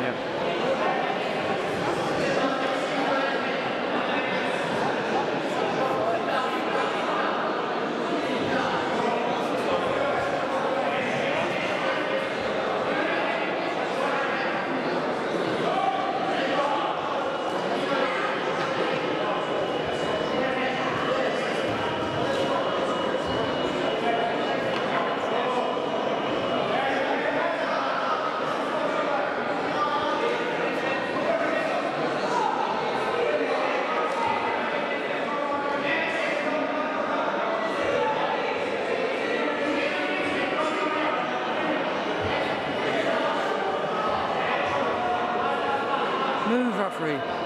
Yeah. free.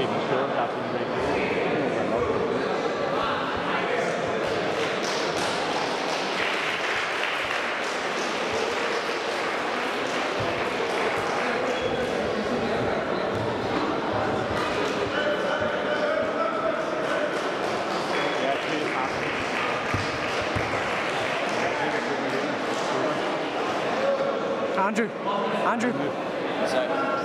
Steven Stewart, Captain Andrew, Andrew. Sorry.